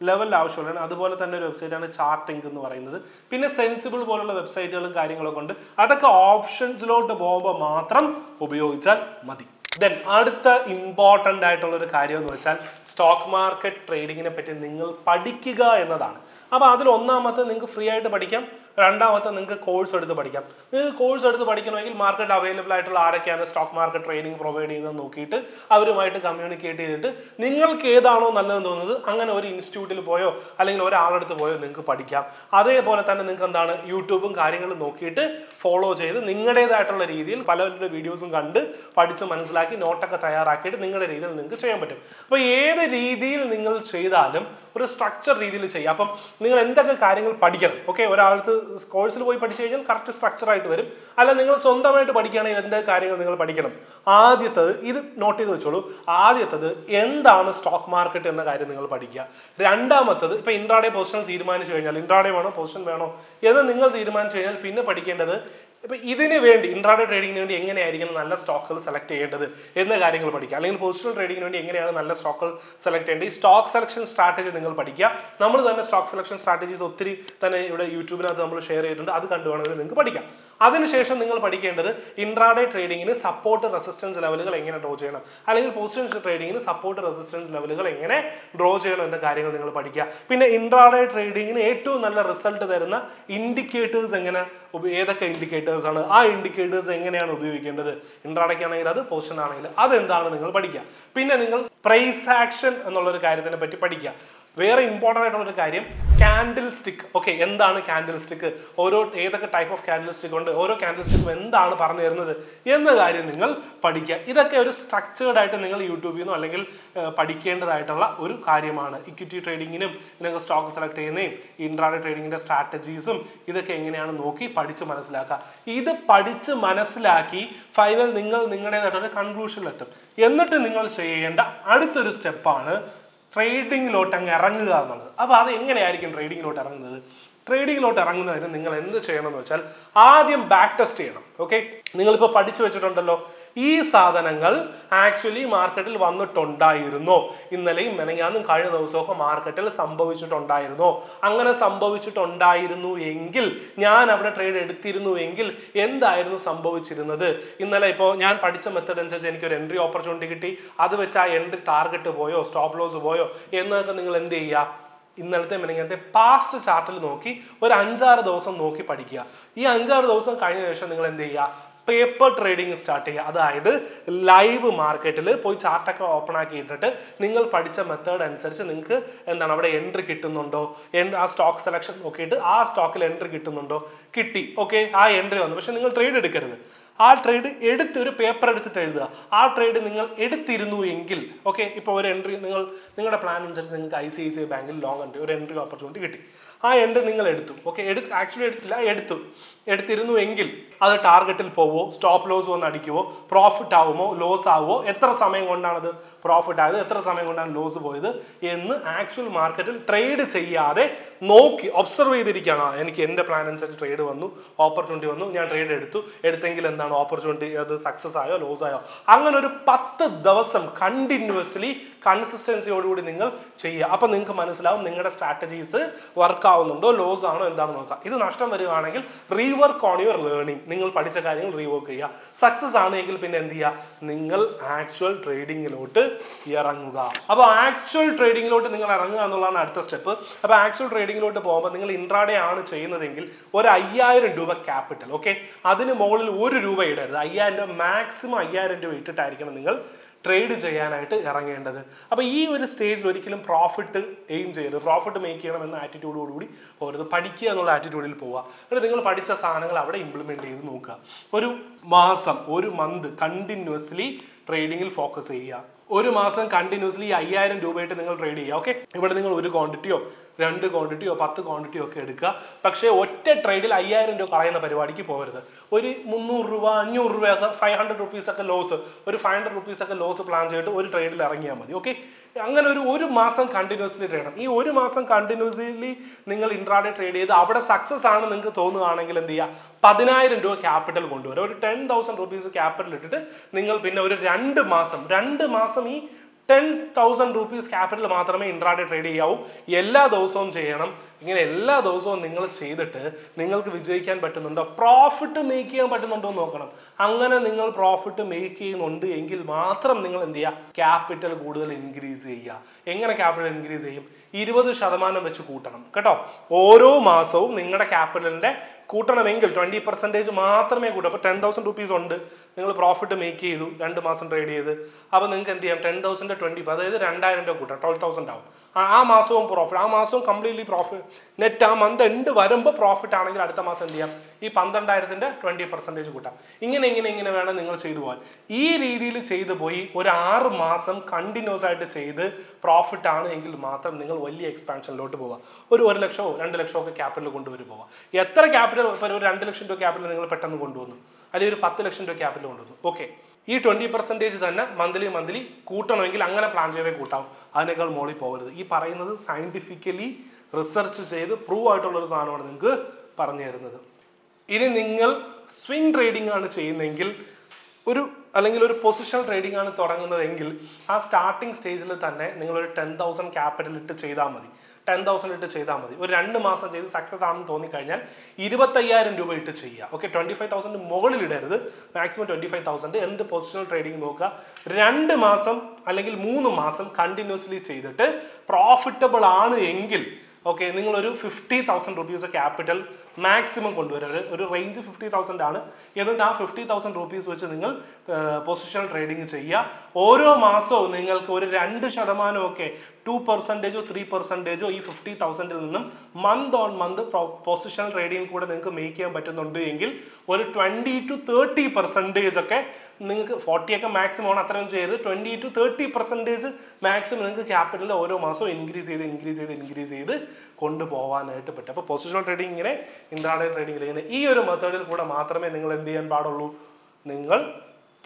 ലെവലിൽ ആവശ്യമുള്ളതാണ്. അതുപോലെ തന്നെ ഒരു വെബ്സൈറ്റാണ് ചാർട്ടിങ് എന്ന് പറയുന്നത്. പിന്നെ സെൻസിബിൾ പോലുള്ള വെബ്സൈറ്റുകളും കാര്യങ്ങളൊക്കെ ഉണ്ട് അതൊക്കെ ഓപ്ഷൻസിലോട്ട് പോകുമ്പോൾ മാത്രം ഉപയോഗിച്ചാൽ മതി. ദെൻ അടുത്ത ഇമ്പോർട്ടന്റ് ആയിട്ടുള്ള ഒരു കാര്യം എന്ന് വെച്ചാൽ സ്റ്റോക്ക് മാർക്കറ്റ് ട്രേഡിങ്ങിനെ പറ്റി നിങ്ങൾ പഠിക്കുക എന്നതാണ്. അപ്പോൾ അതിൽ ഒന്നാമത്തെ നിങ്ങൾക്ക് ഫ്രീ ആയിട്ട് പഠിക്കാം. രണ്ടാമത്തെ നിങ്ങൾക്ക് കോഴ്സ് എടുത്ത് പഠിക്കാം. നിങ്ങൾക്ക് കോഴ്സ് എടുത്ത് പഠിക്കണമെങ്കിൽ മാർക്കറ്റ് അവൈലബിൾ ആയിട്ടുള്ള ആരൊക്കെയാണ് സ്റ്റോക്ക് മാർക്കറ്റ് ട്രെയിനിങ് പ്രൊവൈഡ് ചെയ്യുന്നത് നോക്കിയിട്ട് അവരുമായിട്ട് കമ്മ്യൂണിക്കേറ്റ് ചെയ്തിട്ട് നിങ്ങൾക്ക് ഏതാണോ നല്ലതെന്ന് തോന്നുന്നത് അങ്ങനെ ഒരു ഇൻസ്റ്റിറ്റ്യൂട്ടിൽ പോയോ അല്ലെങ്കിൽ ഒരാളെടുത്ത് പോയോ നിങ്ങൾക്ക് പഠിക്കാം. അതേപോലെ തന്നെ നിങ്ങൾക്ക് എന്താണ് യൂട്യൂബും കാര്യങ്ങളും നോക്കിയിട്ട് ഫോളോ ചെയ്ത് നിങ്ങളുടേതായിട്ടുള്ള രീതിയിൽ പലരുടെ വീഡിയോസും കണ്ട് പഠിച്ച് മനസ്സിലാക്കി നോട്ടൊക്കെ തയ്യാറാക്കിയിട്ട് നിങ്ങളുടെ രീതിയിൽ നിങ്ങൾക്ക് ചെയ്യാൻ പറ്റും. അപ്പോൾ ഏത് രീതിയിൽ നിങ്ങൾ ചെയ്താലും ഒരു സ്ട്രക്ചർ രീതിയിൽ ചെയ്യാം. അപ്പം നിങ്ങൾ എന്തൊക്കെ കാര്യങ്ങൾ പഠിക്കണം? ഓക്കെ ഒരാൾക്ക് കോഴ്സിൽ പോയി പഠിച്ചു കഴിഞ്ഞാൽ കറക്റ്റ് സ്ട്രക്ചർ ആയിട്ട് വരും. അല്ല നിങ്ങൾ സ്വന്തമായിട്ട് പഠിക്കുകയാണെങ്കിൽ എന്താ കാര്യങ്ങൾ നിങ്ങൾ പഠിക്കണം? ആദ്യത്തത് ഇത് നോട്ട് ചെയ്ത് വെച്ചോളൂ. ആദ്യത്തത് എന്താണ് സ്റ്റോക്ക് മാർക്കറ്റ് എന്ന കാര്യം നിങ്ങൾ പഠിക്കുക. രണ്ടാമത്തത് ഇപ്പൊ ഇൻട്രാഡേ പൊസിഷൻ തീരുമാനിച്ചു കഴിഞ്ഞാൽ ഇൻട്രാഡേ വേണോ പൊസിഷൻ വേണോ എന്ന് നിങ്ങൾ തീരുമാനിച്ചു കഴിഞ്ഞാൽ പിന്നെ പഠിക്കേണ്ടത് ഇപ്പൊ ഇതിന് വേണ്ടി ഇൻട്രാഡേ ട്രേഡിങ്ങിന് വേണ്ടി എങ്ങനെയായിരിക്കണം നല്ല സ്റ്റോക്കുകൾ സെലക്ട് ചെയ്യേണ്ടത് എന്ന കാര്യങ്ങൾ പഠിക്കുക. അല്ലെങ്കിൽ പൊസിഷണൽ ട്രേഡിങ്ങിന് വേണ്ടി എങ്ങനെയാണ് നല്ല സ്റ്റോക്കുകൾ സെലക്ട് ചെയ്യേണ്ടത്? ഈ സ്റ്റോക്ക് സെലക്ഷൻ സ്ട്രാറ്റജി നിങ്ങൾ പഠിക്കുക. നമ്മൾ തന്നെ സ്റ്റോക്ക് സെലക്ഷൻ സ്ട്രാറ്റജീസ് ഒത്തിരി തന്നെ ഇവിടെ യൂട്യൂബിനകത്ത് നമ്മൾ ഷെയർ ചെയ്തിട്ടുണ്ട്. അത് കണ്ടുവേണമെങ്കിൽ നിങ്ങൾക്ക് പഠിക്കാം. അതിനുശേഷം നിങ്ങൾ പഠിക്കേണ്ടത് ഇൻട്രാഡേ ട്രേഡിങ്ങിന് സപ്പോർട്ട് റെസിസ്റ്റൻസ് ലെവലുകൾ എങ്ങനെ ഡ്രോ ചെയ്യണം? അല്ലെങ്കിൽ പോസിറ്റീവ് ട്രേഡിങ്ങിന് സപ്പോർട്ട് റെസിസ്റ്റൻസ് ലെവലുകൾ എങ്ങനെ ഡ്രോ ചെയ്യണം എന്ന കാര്യങ്ങൾ നിങ്ങൾ പഠിക്കുക. പിന്നെ ഇൻട്രാഡേ ട്രേഡിങ്ങിന് ഏറ്റവും നല്ല റിസൾട്ട് തരുന്ന ഇൻഡിക്കേറ്റേഴ്സ് എങ്ങനെ ഏതൊക്കെ ഇൻഡിക്കേറ്റേഴ്സ് ആണ്? ആ ഇൻഡിക്കേറ്റേഴ്സ് എങ്ങനെയാണ് ഉപയോഗിക്കേണ്ടത്? ഇൻട്രാഡയ്ക്ക് ആണെങ്കിൽ അത് പൊസിഷൻ ആണെങ്കിൽ അതെന്താണ് നിങ്ങൾ പഠിക്കുക. പിന്നെ നിങ്ങൾ പ്രൈസ് ആക്ഷൻ എന്നുള്ള ഒരു കാര്യത്തിനെ പറ്റി പഠിക്കുക. വേറെ ഇമ്പോർട്ടന്റ് ആയിട്ടുള്ള ഒരു കാര്യം കാൻഡിൽ സ്റ്റിക്ക് ഓക്കെ എന്താണ് കാൻഡിൽ സ്റ്റിക്ക് ഓരോ ഏതൊക്കെ ടൈപ്പ് ഓഫ് കാൻഡിൽ സ്റ്റിക്ക് ഉണ്ട്? ഓരോ കാൻഡിൽ സ്റ്റിക്കും എന്താണ് പറഞ്ഞു തരുന്നത് എന്ന കാര്യം നിങ്ങൾ പഠിക്കുക. ഇതൊക്കെ ഒരു സ്ട്രക്ചേർഡ് ആയിട്ട് നിങ്ങൾ യൂട്യൂബിൽ നിന്നോ അല്ലെങ്കിൽ പഠിക്കേണ്ടതായിട്ടുള്ള ഒരു കാര്യമാണ്. ഇക്വിറ്റി ട്രേഡിങ്ങിനും നിങ്ങൾക്ക് സ്റ്റോക്ക് സെലക്ട് ചെയ്യുന്നതും ഇൻട്രാഡേ ട്രേഡിങ്ങിന്റെ സ്ട്രാറ്റജീസും ഇതൊക്കെ എങ്ങനെയാണ് നോക്കി പഠിച്ച് മനസ്സിലാക്കുക. ഇത് പഠിച്ച് മനസ്സിലാക്കി ഫൈനൽ നിങ്ങൾ നിങ്ങളുടേതായിട്ടൊരു കൺക്ലൂഷനിലെത്തും എന്നിട്ട് നിങ്ങൾ ചെയ്യേണ്ട അടുത്തൊരു സ്റ്റെപ്പാണ് ട്രേഡിങ്ങിലോട്ട് അങ്ങ് ഇറങ്ങുക എന്നുള്ളത്. അപ്പോൾ അത് എങ്ങനെയായിരിക്കും ട്രേഡിങ്ങിലോട്ട് ഇറങ്ങുന്നത്? ട്രേഡിങ്ങിലോട്ട് ഇറങ്ങുന്നതിന് നിങ്ങൾ എന്ത് ചെയ്യണം എന്ന് വെച്ചാൽ ആദ്യം ബാക്ക് ടെസ്റ്റ് ചെയ്യണം. ഓക്കെ നിങ്ങളിപ്പോൾ പഠിച്ചു വെച്ചിട്ടുണ്ടല്ലോ. ഈ സാധനങ്ങൾ ആക്ച്വലി മാർക്കറ്റിൽ വന്നിട്ടുണ്ടായിരുന്നു. ഇന്നലെയും മെനങ്ങാന്നും കഴിഞ്ഞ ദിവസമൊക്കെ മാർക്കറ്റിൽ സംഭവിച്ചിട്ടുണ്ടായിരുന്നു. അങ്ങനെ സംഭവിച്ചിട്ടുണ്ടായിരുന്നു എങ്കിൽ ഞാൻ അവിടെ ട്രേഡ് എടുത്തിരുന്നു എങ്കിൽ എന്തായിരുന്നു സംഭവിച്ചിരുന്നത്? ഇന്നലെ ഇപ്പോൾ ഞാൻ പഠിച്ച മെത്തഡ് അനുസരിച്ച് എനിക്ക് ഒരു എൻട്രി ഓപ്പർച്യൂണിറ്റി കിട്ടി. അത് വെച്ച് ആ എൻട്രി ടാർഗറ്റ് പോയോ സ്റ്റോപ്പ് ലോസ് പോയോ എന്നൊക്കെ നിങ്ങൾ എന്ത് ചെയ്യുക? ഇന്നലത്തെ മെനങ്ങത്തെ പാസ്റ്റ് ചാർട്ടിൽ നോക്കി ഒരു അഞ്ചാറ് ദിവസം നോക്കി പഠിക്കുക. ഈ അഞ്ചാറ് ദിവസം കഴിഞ്ഞ ശേഷം നിങ്ങൾ എന്ത് ചെയ്യുക? പേപ്പർ ട്രേഡിംഗ് സ്റ്റാർട്ട് ചെയ്യുക. അതായത് ലൈവ് മാർക്കറ്റിൽ പോയി ചാർട്ടൊക്കെ ഓപ്പൺ ആക്കി ഇട്ടിട്ട് നിങ്ങൾ പഠിച്ച മെത്തേഡ് അനുസരിച്ച് നിങ്ങൾക്ക് എന്താണ് അവിടെ എൻട്രി കിട്ടുന്നുണ്ടോ? ആ സ്റ്റോക്ക് സെലക്ഷൻ നോക്കിയിട്ട് ആ സ്റ്റോക്കിൽ എൻട്രി കിട്ടുന്നുണ്ടോ? കിട്ടി. ഓക്കെ ആ എൻട്രി വന്നു. പക്ഷെ നിങ്ങൾ ട്രേഡ് എടുക്കരുത്. ആ ട്രേഡ് എടുത്ത് ഒരു പേപ്പർ എടുത്തിട്ട് എഴുതുക. ആ ട്രേഡ് നിങ്ങൾ എടുത്തിരുന്നു എങ്കിൽ ഓക്കെ ഇപ്പോൾ ഒരു എൻട്രി നിങ്ങൾ നിങ്ങളുടെ പ്ലാൻ അനുസരിച്ച് നിങ്ങൾക്ക് I C I C I ബാങ്കിൽ ലോങ് എൻട്രി ഒരു എൻട്രി ഓപ്പർച്യൂണിറ്റി കിട്ടി. ആ എന്റെ നിങ്ങൾ എടുത്തു. ഓക്കെ എടുത്ത് ആക്ച്വലി എടുത്തില്ല എടുത്തു. എടുത്തിരുന്നു എങ്കിൽ അത് ടാർഗറ്റിൽ പോവോ സ്റ്റോപ്പ് ലോസ് വന്ന് അടിക്കുവോ പ്രോഫിറ്റ് ആവുമോ ലോസ് ആവുമോ എത്ര സമയം കൊണ്ടാണത് പ്രോഫിറ്റ് ആയത് എത്ര സമയം കൊണ്ടാണ് ലോസ് പോയത് എന്ന് ആക്ച്വൽ മാർക്കറ്റിൽ ട്രേഡ് ചെയ്യാതെ നോക്കി ഒബ്സർവ് ചെയ്തിരിക്കുകയാണ്. എനിക്ക് എന്റെ പ്ലാൻ അനുസരിച്ച് ട്രേഡ് വന്നു ഓപ്പർച്യൂണിറ്റി വന്നു ഞാൻ ട്രേഡ് എടുത്തു. എടുത്തെങ്കിൽ എന്താണ് ഓപ്പർച്യൂണിറ്റി അത് സക്സസ് ആയോ ലോസ് ആയോ? അങ്ങനെ ഒരു പത്ത് ദിവസം കണ്ടിന്യൂസ്ലി കൺസിസ്റ്റൻസിയോടുകൂടി നിങ്ങൾ ചെയ്യുക. അപ്പം നിങ്ങൾക്ക് മനസ്സിലാവും നിങ്ങളുടെ സ്ട്രാറ്റജീസ് വർക്ക് ആവുന്നുണ്ടോ ലോസ് ആണോ എന്താണെന്ന് നോക്കാം ഇത് നഷ്ടം വരികയാണെങ്കിൽ റീവർക്ക് ഓൺ യുവർ ലേണിംഗ് നിങ്ങൾ പഠിച്ച കാര്യങ്ങൾ റീവർക്ക് ചെയ്യുക. സക്സസ് ആണെങ്കിൽ പിന്നെ എന്ത് ചെയ്യുക? നിങ്ങൾ ആക്ച്വൽ ട്രേഡിങ്ങിലോട്ട് ഇറങ്ങുക. അപ്പോൾ ആക്ച്വൽ ട്രേഡിങ്ങിലോട്ട് നിങ്ങൾ ഇറങ്ങുക എന്നുള്ളതാണ് അടുത്ത സ്റ്റെപ്പ് അപ്പോൾ ആക്ച്വൽ ട്രേഡിങ്ങിലോട്ട് പോകുമ്പോൾ നിങ്ങൾ ഇൻട്രാഡേ ആണ് ചെയ്യുന്നതെങ്കിൽ ഒരു അയ്യായിരം രൂപ ക്യാപിറ്റൽ ഓക്കെ അതിന് മുകളിൽ ഒരു രൂപ ഇടരുത്. അയ്യായിരം രൂപ മാക്സിമം അയ്യായിരം രൂപ ഇട്ടിട്ടായിരിക്കണം നിങ്ങൾ ട്രേഡ് ചെയ്യാനായിട്ട് ഇറങ്ങേണ്ടത്. അപ്പോൾ ഈ ഒരു സ്റ്റേജിൽ ഒരിക്കലും പ്രോഫിറ്റ് എയിം ചെയ്യരുത്. പ്രോഫിറ്റ് മേക്ക് ചെയ്യണം എന്ന ആറ്റിറ്റ്യൂഡോടുകൂടി പോകരുത്. പഠിക്കുക എന്നുള്ള ആറ്റിറ്റ്യൂഡിൽ പോവുക. എന്നിട്ട് നിങ്ങൾ പഠിച്ച സാധനങ്ങൾ അവിടെ ഇംപ്ലിമെന്റ് ചെയ്ത് നോക്കുക. ഒരു മാസം ഒരു മന്ത് കണ്ടിന്യൂസ്ലി ട്രേഡിങ്ങിൽ ഫോക്കസ് ചെയ്യുക. ഒരു മാസം കണ്ടിന്യൂസ്ലി അയ്യായിരം രൂപയായിട്ട് നിങ്ങൾ ട്രേഡ് ചെയ്യുക. ഓക്കെ ഇവിടെ നിങ്ങൾ ഒരു ക്വാണ്ടിറ്റിയോ രണ്ട് ക്വാണ്ടിറ്റിയോ പത്ത് ക്വാണ്ടിറ്റിയോ ഒക്കെ എടുക്കുക. പക്ഷേ ഒറ്റ ട്രേഡിൽ അയ്യായിരം രൂപ കളയുന്ന പരിപാടിക്ക് പോകരുത്. ഒരു മുന്നൂറ് രൂപ അഞ്ഞൂറ് രൂപയൊക്കെ ഫൈവ് ഹൺഡ്രഡ് റുപ്പീസ് ഒക്കെ ലോസ് ഒരു ഫൈവ് ഹൺഡ്രഡ് റുപ്പീസ് ഒക്കെ ലോസ് പ്ലാൻ ചെയ്തിട്ട് ഒരു ട്രേഡിൽ ഇറങ്ങിയാൽ മതി ഓക്കെ അങ്ങനെ ഒരു ഒരു മാസം കണ്ടിന്യൂസ്ലി ട്രേഡ് ചെയ്യണം ഈ ഒരു മാസം കണ്ടിന്യൂസ്ലി നിങ്ങൾ ഇൻട്രാഡേ ട്രേഡ് ചെയ്ത് അവിടെ സക്സസ് ആണ് നിങ്ങൾക്ക് തോന്നുകയാണെങ്കിൽ എന്ത് ചെയ്യുക? പതിനായിരം രൂപ ക്യാപിറ്റൽ കൊണ്ടുവരിക ഒരു ടെൻ തൗസൻഡ് റുപ്പീസ് ക്യാപിറ്റൽ ഇട്ടിട്ട് നിങ്ങൾ പിന്നെ ഒരു രണ്ട് മാസം രണ്ട് മാസം ഈ ടെൻ തൗസൻഡ് റുപ്പീസ് ക്യാപിറ്റൽ മാത്രമേ ഇൻട്രാഡേ ട്രേഡ് ചെയ്യാവൂ. എല്ലാ ദിവസവും ചെയ്യണം. ഇങ്ങനെ എല്ലാ ദിവസവും നിങ്ങൾ ചെയ്തിട്ട് നിങ്ങൾക്ക് വിജയിക്കാൻ പറ്റുന്നുണ്ടോ? പ്രോഫിറ്റ് മേക്ക് ചെയ്യാൻ പറ്റുന്നുണ്ടോ എന്ന് നോക്കണം. അങ്ങനെ നിങ്ങൾ പ്രോഫിറ്റ് മേക്ക് ചെയ്യുന്നുണ്ട് എങ്കിൽ മാത്രം നിങ്ങൾ എന്ത് ചെയ്യുക ക്യാപിറ്റൽ കൂടുതൽ ഇൻക്രീസ് ചെയ്യുക. എങ്ങനെ ക്യാപിറ്റൽ ഇൻക്രീസ് ചെയ്യും? ഇരുപത് ശതമാനം വെച്ച് കൂട്ടണം. കേട്ടോ? ഓരോ മാസവും നിങ്ങളുടെ ക്യാപിറ്റലിന്റെ കൂട്ടണമെങ്കിൽ ട്വന്റി പെർസെന്റേജ് മാത്രമേ കൂട്ടൂ. അപ്പോൾ ടെൻ തൗസൻഡ് റുപ്പീസ് ഉണ്ട്. നിങ്ങൾ പ്രോഫിറ്റ് മേക്ക് ചെയ്തു രണ്ട് മാസം ട്രേഡ് ചെയ്ത് അപ്പോൾ നിങ്ങൾക്ക് എന്ത് ചെയ്യാം? ടെൻ തൗസൻഡ് ട്വന്റി അതായത് രണ്ടായിരം രൂപ കൂട്ടാം. ട്വൽവ് തൗസൻഡ് ആവും. ആ മാസവും പ്രോഫിറ്റ് ആ മാസവും കംപ്ലീറ്റ്ലി പ്രോഫിറ്റ് നെറ്റ് ആ മന്ത് എൻഡ് വരുമ്പോൾ പ്രോഫിറ്റ് ആണെങ്കിൽ അടുത്ത മാസം എന്ത് ചെയ്യാം? ഈ പന്ത്രണ്ടായിരത്തിന്റെ ട്വന്റി പെർസെന്റേജ് കൂട്ടാം. ഇങ്ങനെ ഇങ്ങനെ ഇങ്ങനെ വേണം നിങ്ങൾ ചെയ്തു പോകാൻ ഈ രീതിയിൽ ചെയ്തു പോയി ഒരു ആറ് മാസം കണ്ടിന്യൂസ് ആയിട്ട് ചെയ്ത് പ്രോഫിറ്റ് ആണ് എങ്കിൽ മാത്രം നിങ്ങൾ വലിയ എക്സ്പാൻഷനിലോട്ട് പോവുക ഒരു ഒരു ലക്ഷമോ രണ്ട് ലക്ഷമോ ഒക്കെ ക്യാപിറ്റൽ കൊണ്ടുവരും പോവുക എത്ര ക്യാപിറ്റൽ ഒരു രണ്ട് ലക്ഷം രൂപ ക്യാപിറ്റൽ നിങ്ങൾ പെട്ടെന്ന് കൊണ്ടുവന്നു? അല്ലെങ്കിൽ ഒരു പത്ത് ലക്ഷം രൂപ ക്യാപിറ്റൽ കൊണ്ടുവന്നു. ഓക്കെ ഈ ട്വന്റി പെർസെന്റേജ് തന്നെ മന്ത്ലി മന്ത്ലി കൂട്ടണമെങ്കിൽ അങ്ങനെ പ്ലാൻ ചെയ്തേ കൂട്ടാം അതിനേക്കാൾ മോളിൽ പോകരുത്. ഈ പറയുന്നത് സയന്റിഫിക്കലി റിസർച്ച് ചെയ്ത് പ്രൂവ് ആയിട്ടുള്ള ഒരു സാധനമാണ് നിങ്ങൾക്ക് പറഞ്ഞു തരുന്നത്. ഇനി നിങ്ങൾ സ്വിംഗ് ട്രേഡിംഗ് ആണ് ചെയ്യുന്നതെങ്കിൽ ഒരു അല്ലെങ്കിൽ ഒരു പൊസിഷൻ ട്രേഡിംഗ് ആണ് തുടങ്ങുന്നതെങ്കിൽ ആ സ്റ്റാർട്ടിംഗ് സ്റ്റേജിൽ തന്നെ നിങ്ങൾ ഒരു ടെൻ തൗസൻഡ് ക്യാപിറ്റൽ ഇട്ട് ചെയ്താൽ മതി. ടെൻ തൗസൻഡ് ഇട്ട് ചെയ്താൽ മതി. ഒരു രണ്ട് മാസം ചെയ്ത് സക്സസ് ആണെന്ന് തോന്നിക്കഴിഞ്ഞാൽ ഇരുപത്തയ്യായിരം രൂപ ഇട്ട് ചെയ്യുക ഓക്കെ ട്വന്റി ഫൈവ് തൗസൻഡ് മുകളിൽ ഇടരുത്. മാക്സിമം ട്വന്റി ഫൈവ് തൗസൻഡ് എന്ത് പൊസിഷണൽ ട്രേഡിംഗ് നോക്കുക? രണ്ട് മാസം അല്ലെങ്കിൽ മൂന്ന് മാസം കണ്ടിന്യൂസ്ലി ചെയ്തിട്ട് പ്രോഫിറ്റബിൾ ആണ് എങ്കിൽ ഓക്കെ നിങ്ങളൊരു fifty thousand rupees capital maximum കൊണ്ടുവരാം. ഒരു- റേഞ്ച് ഫിഫ്റ്റി തൗസൻഡ് ആണ്. എന്നിട്ട് ആ ഫിഫ്റ്റി തൗസൻഡ് റുപ്പീസ് വെച്ച് നിങ്ങൾ പൊസിഷണൽ ട്രേഡിംഗ് ചെയ്യുക. ഓരോ മാസവും നിങ്ങൾക്ക് ഒരു രണ്ട് ശതമാനമൊക്കെ ടു പെർസെന്റേജോ ത്രീ പെർസെന്റേജോ ഈ ഫിഫ്റ്റി തൗസൻഡിൽ നിന്നും month on month positional trading കൂടെ നിങ്ങൾക്ക് മേക്ക് ചെയ്യാൻ പറ്റുന്നുണ്ട് എങ്കിൽ ഒരു ട്വന്റി ടു തേർട്ടി പെർസെന്റേജ് ഒക്കെ നിങ്ങൾക്ക് ഫോർട്ടി ഒക്കെ മാക്സിമം ആണ്. അത്രയും ചെയ്ത് twenty to thirty percentage maximum നിങ്ങൾക്ക് ക്യാപിറ്റൽ ഓരോ മാസവും ഇൻക്രീസ് ചെയ്ത് ഇൻക്രീസ് ചെയ്ത് ഇൻക്രീസ് ചെയ്ത് കൊണ്ടുപോകാനായിട്ട് പറ്റും. അപ്പോൾ പൊസിഷണൽ ട്രേഡിംഗ് ഇങ്ങനെ ഇൻട്രാഡേ ട്രേഡിംഗിൽ ഇങ്ങനെ ഈ ഒരു മെത്തേഡിൽ കൂടെ മാത്രമേ നിങ്ങൾ എന്ത് ചെയ്യാൻ പാടുള്ളൂ? നിങ്ങൾ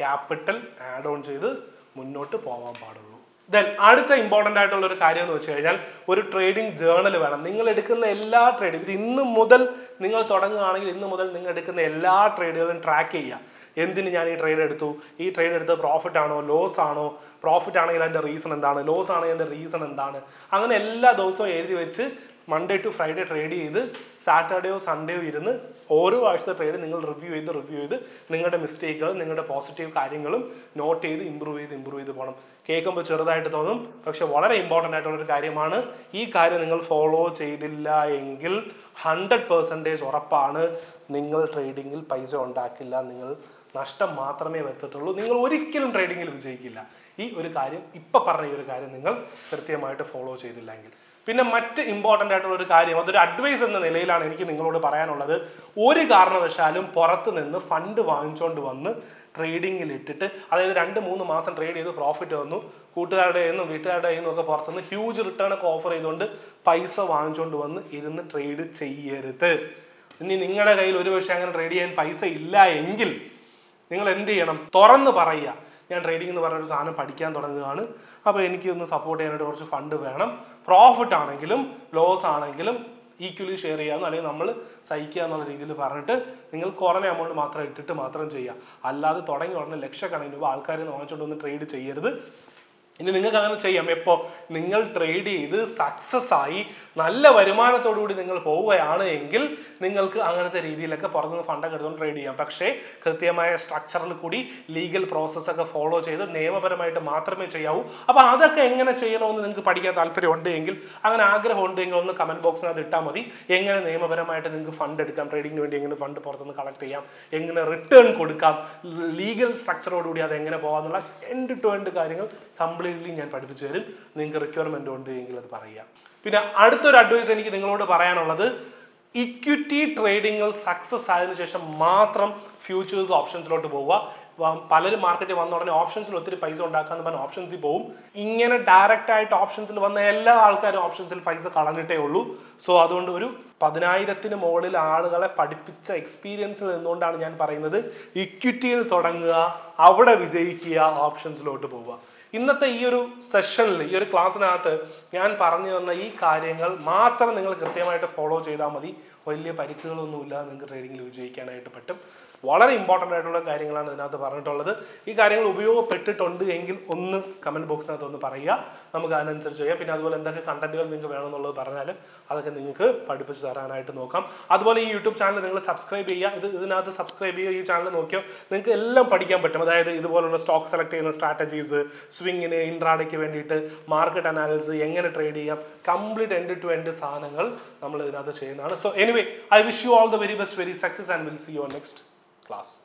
ക്യാപിറ്റൽ ആഡ് ഓൺ ചെയ്ത് മുന്നോട്ട് പോകാൻ പാടുള്ളൂ. ദെൻ അടുത്ത ഇമ്പോർട്ടന്റ് ആയിട്ടുള്ള ഒരു കാര്യം എന്ന് വെച്ച് കഴിഞ്ഞാൽ ഒരു ട്രേഡിംഗ് ജേണൽ വേണം. നിങ്ങൾ എടുക്കുന്ന എല്ലാ ട്രേഡും ഇത് ഇന്ന് മുതൽ നിങ്ങൾ തുടങ്ങുകയാണെങ്കിൽ ഇന്ന് മുതൽ നിങ്ങൾ എടുക്കുന്ന എല്ലാ ട്രേഡുകളും ട്രാക്ക് ചെയ്യുക. എന്തിന് ഞാൻ ഈ ട്രേഡ് എടുത്തു? ഈ ട്രേഡ് എടുത്ത് പ്രോഫിറ്റ് ആണോ? ലോസ് ആണോ? പ്രോഫിറ്റ് ആണെങ്കിൽ അതിന്റെ റീസൺ എന്താണ്? ലോസ് ആണെങ്കിൽ അതിന്റെ റീസൺ എന്താണ്? അങ്ങനെ എല്ലാ ദിവസവും എഴുതി വെച്ച് മൺഡേ ടു ഫ്രൈഡേ ട്രേഡ് ചെയ്ത് സാറ്റർഡേയോ സൺഡേയോ ഇരുന്ന് ഓരോ ആഴ്ചത്തെ ട്രേഡ് നിങ്ങൾ റിവ്യൂ ചെയ്ത് റിവ്യൂ ചെയ്ത് നിങ്ങളുടെ മിസ്റ്റേക്കുകളും നിങ്ങളുടെ പോസിറ്റീവ് കാര്യങ്ങളും നോട്ട് ചെയ്ത് ഇമ്പ്രൂവ് ചെയ്ത് ഇമ്പ്രൂവ് ചെയ്ത് പോകണം. കേൾക്കുമ്പോൾ ചെറുതായിട്ട് തോന്നും പക്ഷെ വളരെ ഇമ്പോർട്ടന്റ് ആയിട്ടുള്ളൊരു കാര്യമാണ് ഈ കാര്യം നിങ്ങൾ ഫോളോ ചെയ്തില്ല എങ്കിൽ ഹൺഡ്രഡ് പെർസെന്റേജ് ഉറപ്പാണ് നിങ്ങൾ ട്രേഡിങ്ങിൽ പൈസ ഉണ്ടാക്കില്ല നിങ്ങൾ നഷ്ടം മാത്രമേ വരുത്തത്തുള്ളൂ നിങ്ങൾ ഒരിക്കലും ട്രേഡിങ്ങിൽ വിജയിക്കില്ല. ഈ ഒരു കാര്യം ഇപ്പം പറഞ്ഞ ഈ ഒരു കാര്യം നിങ്ങൾ കൃത്യമായിട്ട് ഫോളോ ചെയ്തില്ലെങ്കിൽ. പിന്നെ മറ്റ് ഇമ്പോർട്ടന്റ് ആയിട്ടുള്ള ഒരു കാര്യം അതൊരു അഡ്വൈസ് എന്ന നിലയിലാണ് എനിക്ക് നിങ്ങളോട് പറയാനുള്ളത്. ഒരു കാരണവശാലും പുറത്ത് നിന്ന് ഫണ്ട് വാങ്ങിച്ചുകൊണ്ട് വന്ന് ട്രേഡിങ്ങിൽ ഇട്ടിട്ട് അതായത് രണ്ട് മൂന്ന് മാസം ട്രേഡ് ചെയ്ത് പ്രോഫിറ്റ് വന്നു. കൂട്ടുകാരുടെ നിന്നും വീട്ടുകാരുടെ നിന്നും ഒക്കെ പുറത്തുനിന്ന് ഹ്യൂജ് റിട്ടേൺ ഒക്കെ ഓഫർ ചെയ്തുകൊണ്ട് പൈസ വാങ്ങിച്ചുകൊണ്ട് വന്ന് ഇരുന്ന് ട്രേഡ് ചെയ്യരുത്. ഇനി നിങ്ങളുടെ കയ്യിൽ ഒരു പക്ഷേ അങ്ങനെ ട്രേഡ് ചെയ്യാൻ പൈസ ഇല്ല എങ്കിൽ നിങ്ങൾ എന്ത് ചെയ്യണം? തുറന്ന് പറയുക. ഞാൻ ട്രേഡിംഗ് എന്ന് പറഞ്ഞൊരു സാധനം പഠിക്കാൻ തുടങ്ങുകയാണ്. അപ്പോൾ എനിക്കൊന്ന് സപ്പോർട്ട് ചെയ്യാനായിട്ട് കുറച്ച് ഫണ്ട് വേണം. പ്രോഫിറ്റ് ആണെങ്കിലും ലോസ് ആണെങ്കിലും ഈക്വലി ഷെയർ ചെയ്യാമെന്ന് അല്ലെങ്കിൽ നമ്മൾ സഹിക്കുക എന്നുള്ള രീതിയിൽ പറഞ്ഞിട്ട് നിങ്ങൾ കുറഞ്ഞ എമൗണ്ട് മാത്രം ഇട്ടിട്ട് മാത്രം ചെയ്യുക. അല്ലാതെ തുടങ്ങി ഉടനെ ലക്ഷക്കണക്കിന് രൂപ ആൾക്കാരെ വാങ്ങിച്ചുകൊണ്ട് ട്രേഡ് ചെയ്യരുത്. ഇനി നിങ്ങൾക്ക് അങ്ങനെ ചെയ്യാം. എപ്പോൾ നിങ്ങൾ ട്രേഡ് ചെയ്ത് സക്സസ് ആയി നല്ല വരുമാനത്തോടുകൂടി നിങ്ങൾ പോവുകയാണ് എങ്കിൽ നിങ്ങൾക്ക് അങ്ങനത്തെ രീതിയിലൊക്കെ പുറത്തുനിന്ന് ഫണ്ടൊക്കെ എടുത്തുകൊണ്ട് ട്രേഡ് ചെയ്യാം. പക്ഷേ കൃത്യമായ സ്ട്രക്ചറിൽ കൂടി ലീഗൽ പ്രോസസ്സൊക്കെ ഫോളോ ചെയ്ത് നിയമപരമായിട്ട് മാത്രമേ ചെയ്യാവൂ. അപ്പോൾ അതൊക്കെ എങ്ങനെ ചെയ്യണമെന്ന് നിങ്ങൾക്ക് പഠിക്കാൻ താല്പര്യമുണ്ട് എങ്കിൽ അങ്ങനെ ആഗ്രഹമുണ്ട് എങ്കിൽ ഒന്ന് കമന്റ് ബോക്സിനകത്ത് ഇട്ടാൽ മതി. എങ്ങനെ നിയമപരമായിട്ട് നിങ്ങൾക്ക് ഫണ്ട് എടുക്കാം? ട്രേഡിങ്ങിന് വേണ്ടി എങ്ങനെ ഫണ്ട് പുറത്തുനിന്ന് കളക്ട് ചെയ്യാം? എങ്ങനെ റിട്ടേൺ കൊടുക്കാം? ലീഗൽ സ്ട്രക്ചറോടുകൂടി അത് എങ്ങനെ പോകാമെന്നുള്ള എൻഡ് ടു എൻഡ് കാര്യങ്ങൾ കംപ്ലീറ്റ്ലി ഞാൻ പഠിപ്പിച്ചു തരും നിങ്ങൾക്ക് റിക്വയർമെന്റ് ഉണ്ട് എങ്കിൽ അത് പറയാം പിന്നെ അടുത്തൊരു അഡ്വൈസ് എനിക്ക് നിങ്ങളോട് പറയാനുള്ളത് ഇക്വിറ്റി ട്രേഡിങ്ങിൽ സക്സസ് ആയതിനു ശേഷം മാത്രം ഫ്യൂച്ചേഴ്സ് ഓപ്ഷൻസിലോട്ട് പോവുക. പലരും മാർക്കറ്റിൽ വന്ന ഉടനെ ഓപ്ഷൻസിൽ ഒത്തിരി പൈസ ഉണ്ടാക്കാന്ന് പറഞ്ഞ ഓപ്ഷൻസിൽ പോവും. ഇങ്ങനെ ഡയറക്റ്റ് ആയിട്ട് ഓപ്ഷൻസിൽ വന്ന എല്ലാ ആൾക്കാരും ഓപ്ഷൻസിൽ പൈസ കളഞ്ഞിട്ടേ ഉള്ളൂ. സോ അതുകൊണ്ട് ഒരു പതിനായിരത്തിന് മുകളിൽ ആളുകളെ പഠിപ്പിച്ച എക്സ്പീരിയൻസിൽ നിന്നുകൊണ്ടാണ് ഞാൻ പറയുന്നത് ഇക്വിറ്റിയിൽ തുടങ്ങുക അവിടെ വിജയിക്കുക ഓപ്ഷൻസിലോട്ട് പോവുക. ഇന്നത്തെ ഈ ഒരു സെഷനിൽ ഈ ഒരു ക്ലാസ്സിനകത്ത് ഞാൻ പറഞ്ഞു തന്ന ഈ കാര്യങ്ങൾ മാത്രം നിങ്ങൾ കൃത്യമായിട്ട് ഫോളോ ചെയ്താൽ മതി. വലിയ പരിക്കുകളൊന്നുമില്ല നിങ്ങൾക്ക് ട്രേഡിങ്ങിൽ വിജയിക്കാനായിട്ട് പറ്റും. വളരെ ഇമ്പോർട്ടന്റ് ആയിട്ടുള്ള കാര്യങ്ങളാണ് ഇതിനകത്ത് പറഞ്ഞിട്ടുള്ളത്. ഈ കാര്യങ്ങൾ ഉപയോഗപ്പെട്ടിട്ടുണ്ട് എങ്കിൽ ഒന്ന് കമന്റ് ബോക്സിനകത്ത് ഒന്ന് പറയുക. നമുക്ക് അതിനനുസരിച്ച് ചെയ്യാം. പിന്നെ അതുപോലെ എന്തൊക്കെ കണ്ടന്റുകൾ നിങ്ങൾക്ക് വേണമെന്നുള്ളത് പറഞ്ഞാൽ അതൊക്കെ നിങ്ങൾക്ക് പഠിപ്പിച്ച് തരാനായിട്ട് നോക്കാം. അതുപോലെ ഈ യൂട്യൂബ് ചാനൽ നിങ്ങൾ സബ്സ്ക്രൈബ് ചെയ്യുക. ഇത് ഇതിനകത്ത് സബ്സ്ക്രൈബ് ചെയ്യുക ഈ ചാനൽ നോക്കിയോ. നിങ്ങൾക്ക് എല്ലാം പഠിക്കാൻ പറ്റും. അതായത് ഇതുപോലുള്ള സ്റ്റോക്ക് സെലക്ട് ചെയ്യുന്ന സ്ട്രാറ്റജീസ് സ്വിങ്ങിന് ഇൻട്രാഡയ്ക്ക് വേണ്ടിയിട്ട് മാർക്കറ്റ് അനാലിസിസ് എങ്ങനെ ട്രേഡ് ചെയ്യാം. കംപ്ലീറ്റ് എൻഡ് ടു എൻഡ് സാധനങ്ങൾ നമ്മൾ ഇതിനകത്ത് ചെയ്യുന്നതാണ്. So Anyway, I wish you all the very best, very success and we'll see you on next class.